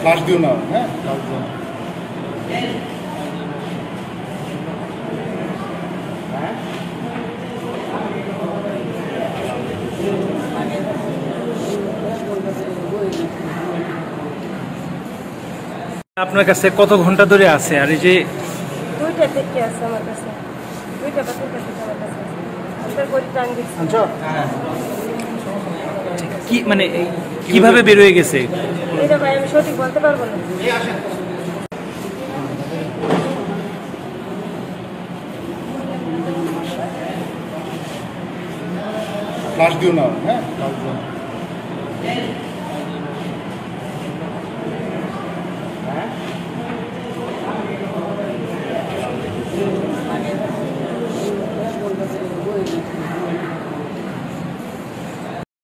Flush দিও না হ্যাঁ? ফ্লাশ দিও না আপনার কাছে কত ঘণ্টা ধরে আছে? আর এই যে দুইটা থেকে আছে আমার কাছে। কি মানে কীভাবে বের হয়ে গেছে আমি সঠিক বলতে পারব না। ফ্লাশ দিও না হ্যাঁ? ফ্লাশ দিও না